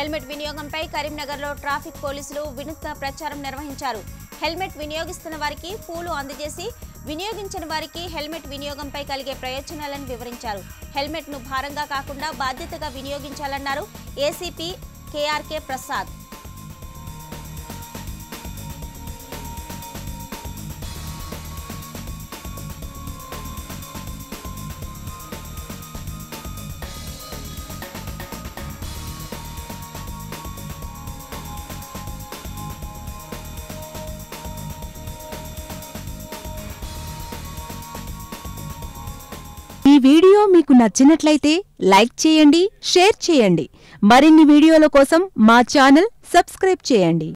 Helmet వినియోగంపై కరీంనగర్లో traffic పోలీసులు వినూత్న ప్రచారం నిర్వహించారు. హెల్మెట్ వినియోగిస్తున్న వారికి పూలు అందజేసి వినియోగించిన వారికి హెల్మెట్ వినియోగంపై కలిగే ప్రయోజనాలను వివరించారు. హెల్మెట్ను భారంగా కాకుండా బాధ్యతగా వినియోగించాలన్నారు ఏసీపీ కేఆర్కే ప్రసాద్. ఈ వీడియో మీకు నచ్చినట్లయితే లైక్ చేయండి షేర్ చేయండి. మరిన్ని వీడియోల కోసం మా ఛానల్ సబ్స్క్రైబ్ చేయండి.